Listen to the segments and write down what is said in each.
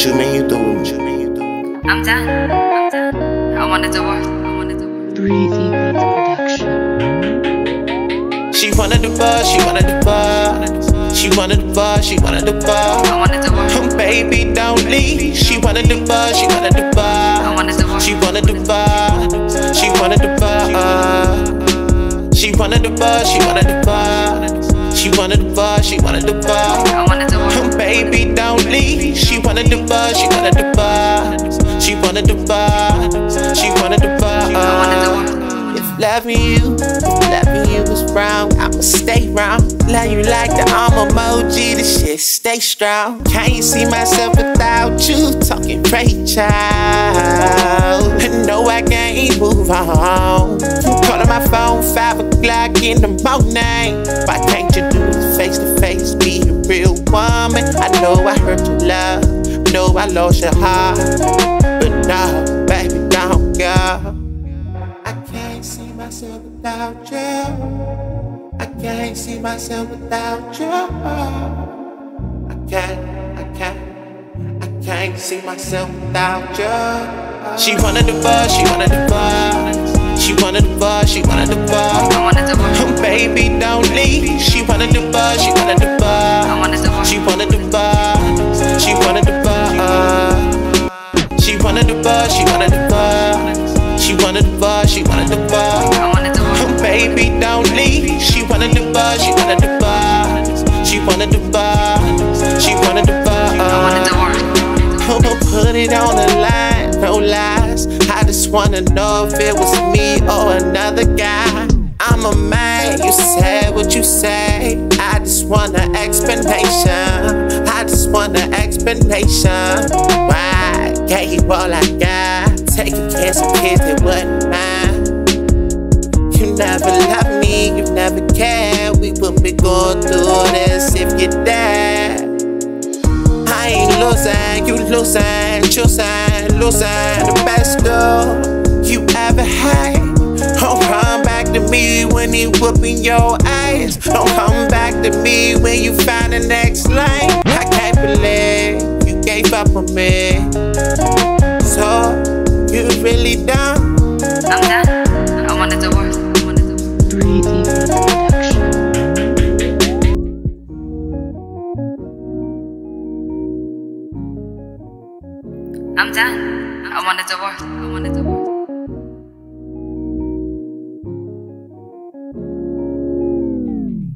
What you mean you through? What you mean you through? I'm done. I'm done. I wanted to work. I wanted to work. Breezy Production. She wanted the buzz, she wanted the buzz. She wanted the buzz, she wanted the buzz. I wanted to work. Oh, baby, don't leave. She wanted the buzz, she wanted the I wanted to work. She wanted the buzz, she wanted the buzz. She wanted the buzz, she wanted the buzz. She wanted the buzz, she wanted the buzz. I wanted to work. Oh, baby, don't leave. She wanted the buzz, she wanted the buzz. She wanted the buzz, she wanted the buzz. If loving you, loving you was wrong, I'ma stay wrong. Love you like the arm emoji, the shit stay strong. Can't see myself without you, talking Rachel. No, I can't move on. Calling my phone, five o'clock in the morning. I know I hurt your love, know I lost your heart, but no, baby, don't go. I can't see myself without you. I can't see myself without you. I can't, I can't, I can't see myself without you. She wanted the buzz, she wanted the buzz. She wanted the buzz, she wanted the buzz. I wanted to work. Oh, baby, don't leave. She wanted the buzz, she wanted the I buzz. wanted to work. She wanted the buzz, wanted the buzz. She wanted the buzz, she wanted the buzz. She wanted the buzz, she wanted the work. Oh, baby, don't leave. She wanted the buzz, she wanted the buzz. She wanted the buzz, she wanted the buzz. I'ma put it on the line, no lies. I just wanna know if it was me or another guy. I'm a man, you said what you say. I just want an explanation. Explanation. Why gave you all I got? Taking care of some kids that wasn't mine. You never loved me, you never cared. We wouldn't be going through this if you're dead. I ain't losing, you losing, choosing, losing the best of you ever had. Don't come back to me when he whooping your really done? I'm done. I wanted to work. I wanted to work. Breezy Beats Production. I'm done. I wanted to work. I wanted to work.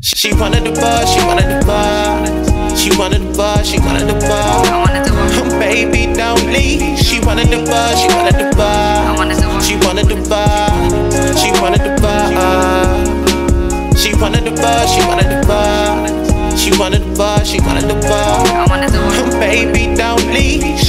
She wanted the buzz, she wanted the buzz. She wanted the buzz, she wanted the buzz. I wanted to work. Oh, baby, don't leave. She wanted the buzz, she wanted the I wanted the buzz, she wanted the buzz. She wanted the buzz, she wanted the buzz. I wanted to work. Oh, baby, don't leave.